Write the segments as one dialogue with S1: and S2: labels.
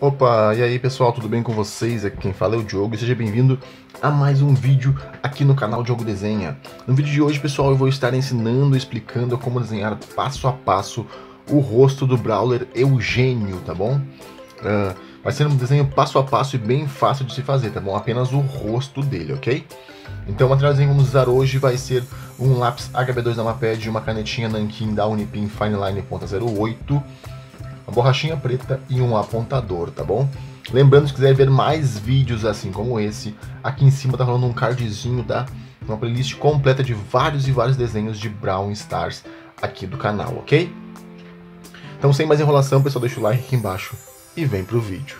S1: Opa, e aí pessoal, tudo bem com vocês? Aqui quem fala é o Diogo e seja bem-vindo a mais um vídeo aqui no canal Diogo Desenha. No vídeo de hoje, pessoal, eu vou estar ensinando e explicando como desenhar passo a passo o rosto do Brawler Eugênio, tá bom? Uh, vai ser um desenho passo a passo e bem fácil de se fazer, tá bom? Apenas o rosto dele, ok? Então o material que vamos usar hoje vai ser um lápis HB2 da Maped, uma canetinha Nankin da Unipin Fineline .08, uma borrachinha preta e um apontador, tá bom? Lembrando, se quiser ver mais vídeos assim como esse, aqui em cima tá rolando um cardzinho, tá? Uma playlist completa de vários e vários desenhos de Brown Stars aqui do canal, ok? Então, sem mais enrolação, pessoal, deixa o like aqui embaixo e vem pro vídeo.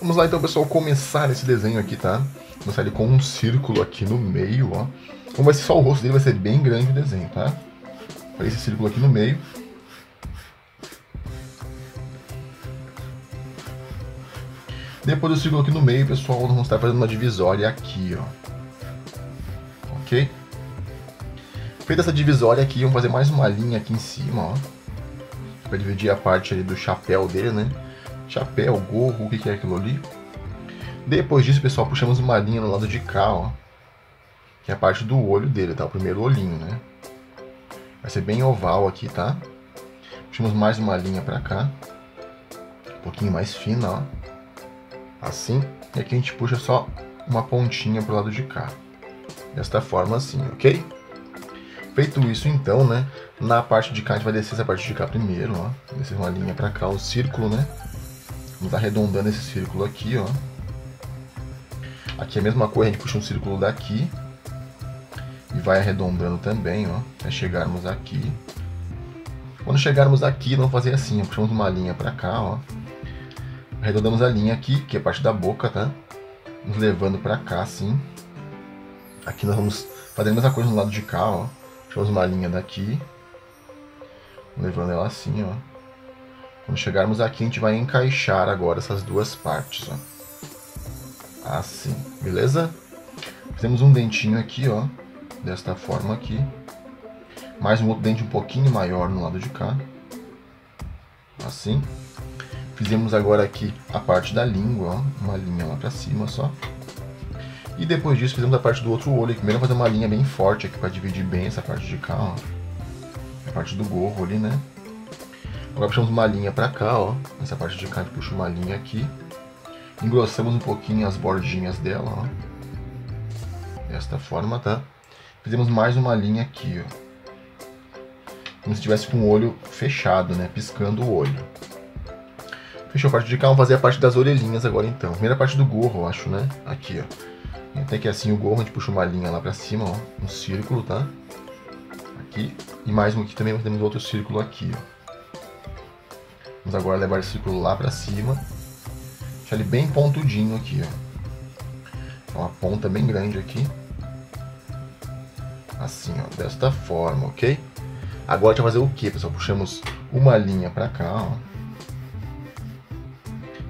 S1: Vamos lá então, pessoal, começar esse desenho aqui, tá? Começar ele com um círculo aqui no meio, ó. Como vai ser só o rosto dele, vai ser bem grande o desenho, tá? Para esse círculo aqui no meio. Depois do círculo aqui no meio, pessoal, nós vamos estar fazendo uma divisória aqui, ó. Ok? Feita essa divisória aqui, vamos fazer mais uma linha aqui em cima, ó. Para dividir a parte ali do chapéu dele, né? Chapéu, gorro, o que é aquilo ali? Depois disso, pessoal, puxamos uma linha no lado de cá, ó. Que é a parte do olho dele, tá? O primeiro olhinho, né? Vai ser bem oval aqui, tá? Puxamos mais uma linha pra cá. Um pouquinho mais fina, ó. Assim. E aqui a gente puxa só uma pontinha pro lado de cá. Desta forma assim, ok? Feito isso, então, né? Na parte de cá, a gente vai descer essa parte de cá primeiro, ó. Descer uma linha pra cá, um círculo, né? Vamos arredondando esse círculo aqui, ó. Aqui é a mesma coisa, a gente puxa um círculo daqui e vai arredondando também, ó, até chegarmos aqui. Quando chegarmos aqui, vamos fazer assim, ó, puxamos uma linha para cá, ó. Arredondamos a linha aqui, que é a parte da boca, tá? Nos levando para cá, assim. Aqui nós vamos fazer a mesma coisa no lado de cá, ó. Puxamos uma linha daqui, levando ela assim, ó. Quando chegarmos aqui, a gente vai encaixar agora essas duas partes, ó. Assim, beleza? Fizemos um dentinho aqui, ó. Desta forma aqui. Mais um outro dente um pouquinho maior no lado de cá. Assim. Fizemos agora aqui a parte da língua, ó. Uma linha lá pra cima só. E depois disso fizemos a parte do outro olho. Primeiro fazer uma linha bem forte aqui para dividir bem essa parte de cá, ó. A parte do gorro ali, né? Agora puxamos uma linha pra cá, ó. Essa parte de cá a gente puxa uma linha aqui. Engrossamos um pouquinho as bordinhas dela, ó. Desta forma, tá? Fizemos mais uma linha aqui, ó. Como se tivesse com o olho fechado, né? Piscando o olho. Fechou a parte de cá, vamos fazer a parte das orelhinhas agora então. Primeira parte do gorro, eu acho, né? Aqui, ó. Até que assim o gorro, a gente puxa uma linha lá pra cima, ó. Um círculo, tá? Aqui. E mais um aqui também, temos outro círculo aqui, ó. Vamos agora levar esse círculo lá pra cima. Deixa ele bem pontudinho aqui, ó. Uma ponta bem grande aqui. Assim, ó, desta forma, ok? Agora a gente vai fazer o que, pessoal? Puxamos uma linha pra cá, ó.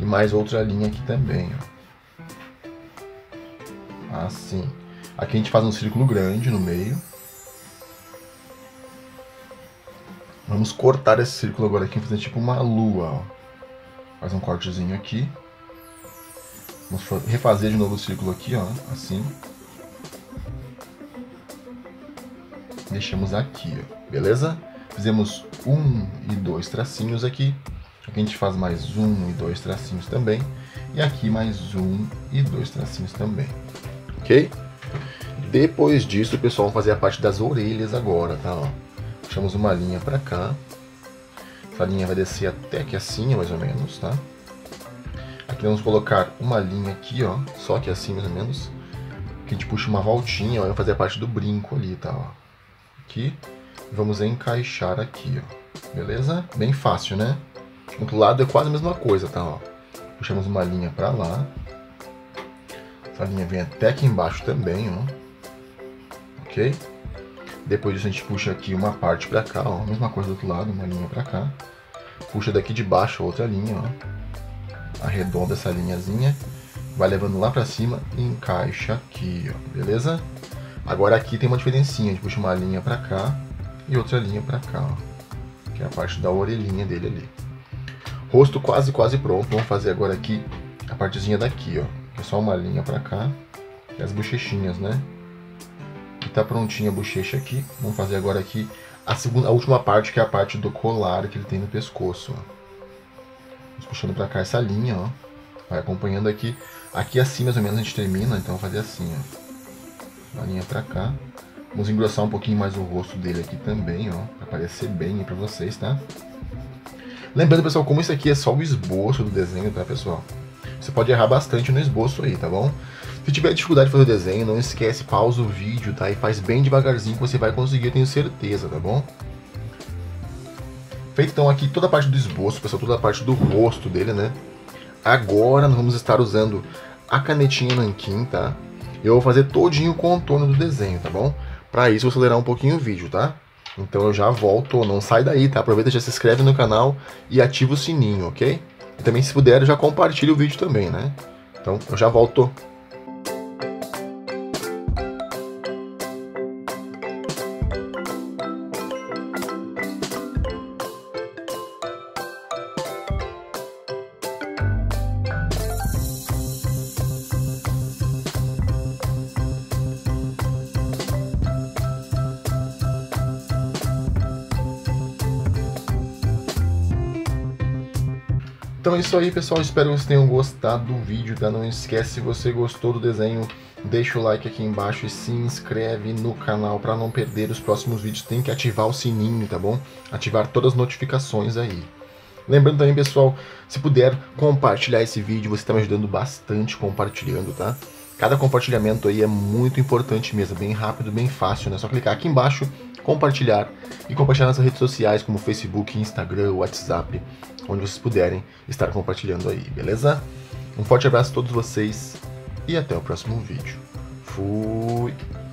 S1: E mais outra linha aqui também, ó. Assim. Aqui a gente faz um círculo grande no meio. Vamos cortar esse círculo agora aqui, fazer tipo uma lua, ó. Faz um cortezinho aqui. Vamos refazer de novo o círculo aqui, ó, assim. Deixamos aqui, ó, beleza? Fizemos um e dois tracinhos aqui. Aqui a gente faz mais um e dois tracinhos também. E aqui mais um e dois tracinhos também, ok? Depois disso, pessoal, vamos fazer a parte das orelhas agora, tá? Ó. Puxamos uma linha pra cá. Essa linha vai descer até aqui assim, mais ou menos, tá? Vamos colocar uma linha aqui, ó, só que assim mais ou menos. Aqui a gente puxa uma voltinha, ó, vai fazer a parte do brinco ali, tá, ó. Aqui. Vamos encaixar aqui, ó. Beleza? Bem fácil, né? Do outro lado é quase a mesma coisa, tá, ó. Puxamos uma linha pra lá. Essa linha vem até aqui embaixo também, ó. Ok? Depois disso a gente puxa aqui uma parte pra cá, ó. Mesma coisa do outro lado, uma linha pra cá. Puxa daqui de baixo outra linha, ó arredonda essa linhazinha, vai levando lá pra cima e encaixa aqui, ó, beleza? Agora aqui tem uma diferencinha, a gente puxa uma linha pra cá e outra linha pra cá, ó. Que é a parte da orelhinha dele ali. Rosto quase, quase pronto. Vamos fazer agora aqui a partezinha daqui, ó. Que é só uma linha pra cá e as bochechinhas, né? E tá prontinha a bochecha aqui. Vamos fazer agora aqui a, segunda, a última parte, que é a parte do colar que ele tem no pescoço, ó. Puxando pra cá essa linha, ó. Vai acompanhando aqui. Aqui assim, mais ou menos, a gente termina. Então, fazer assim, ó. Uma linha pra cá. Vamos engrossar um pouquinho mais o rosto dele aqui também, ó. Pra aparecer bem pra vocês, tá? Lembrando, pessoal, como isso aqui é só o esboço do desenho, tá, pessoal? Você pode errar bastante no esboço aí, tá bom? Se tiver dificuldade de fazer o desenho, não esquece, pausa o vídeo, tá? E faz bem devagarzinho que você vai conseguir, eu tenho certeza, tá bom? Feito então aqui toda a parte do esboço, pessoal, toda a parte do rosto dele, né? Agora nós vamos estar usando a canetinha nanquim, tá? Eu vou fazer todinho o contorno do desenho, tá bom? Para isso, vou acelerar um pouquinho o vídeo, tá? Então eu já volto, não sai daí, tá? Aproveita, já se inscreve no canal e ativa o sininho, ok? E também, se puder, já compartilha o vídeo também, né? Então eu já volto. Então é isso aí, pessoal. Espero que vocês tenham gostado do vídeo, tá? Não esquece, se você gostou do desenho, deixa o like aqui embaixo e se inscreve no canal para não perder os próximos vídeos. Tem que ativar o sininho, tá bom? Ativar todas as notificações aí. Lembrando também, pessoal, se puder compartilhar esse vídeo, você está me ajudando bastante compartilhando, tá? Cada compartilhamento aí é muito importante mesmo, bem rápido, bem fácil, né? Só clicar aqui embaixo, compartilhar e compartilhar nas redes sociais como Facebook, Instagram, WhatsApp, onde vocês puderem estar compartilhando aí, beleza? Um forte abraço a todos vocês e até o próximo vídeo. Fui!